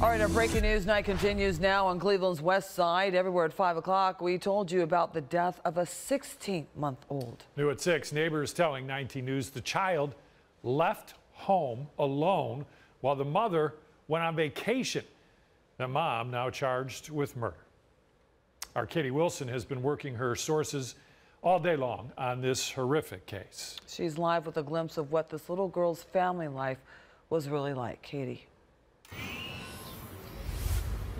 All right, our breaking news night continues now on Cleveland's west side. Everywhere at 5 o'clock, we told you about the death of a 16-month-old. New at 6, neighbors telling 19 News the child left home alone while the mother went on vacation. The mom now charged with murder. Our Katie Wilson has been working her sources all day long on this horrific case. She's live with a glimpse of what this little girl's family life was really like. Katie.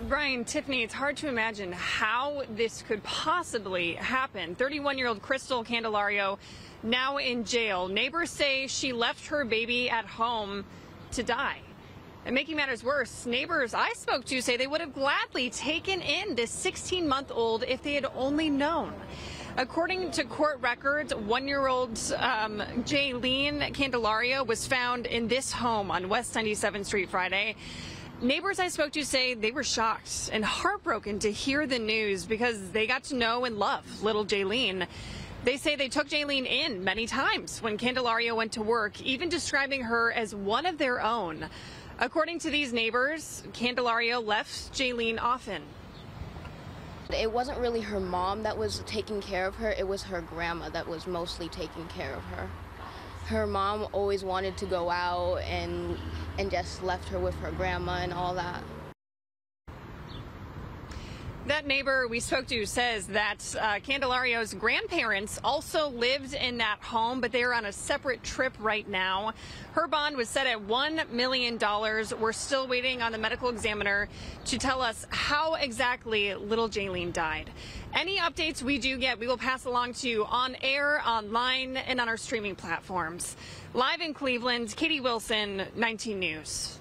Brian, Tiffany, it's hard to imagine how this could possibly happen. 31 year old Kristel Candelario now in jail. Neighbors say she left her baby at home to die. And making matters worse, neighbors I spoke to say they would have gladly taken in this 16 month old if they had only known. According to court records, one year old um, Jailyn Candelario was found in this home on West 97th Street Friday. Neighbors I spoke to say they were shocked and heartbroken to hear the news because they got to know and love little Jailyn. They say they took Jailyn in many times when Candelario went to work, even describing her as one of their own. According to these neighbors, Candelario left Jailyn often. It wasn't really her mom that was taking care of her, it was her grandma that was mostly taking care of her her mom always wanted to go out and and just left her with her grandma and all that. That neighbor we spoke to says that uh, Candelario's grandparents also lived in that home, but they're on a separate trip right now. Her bond was set at $1 million. We're still waiting on the medical examiner to tell us how exactly little Jailyn died. Any updates we do get, we will pass along to you on air, online, and on our streaming platforms. Live in Cleveland, Katie Wilson, 19 News.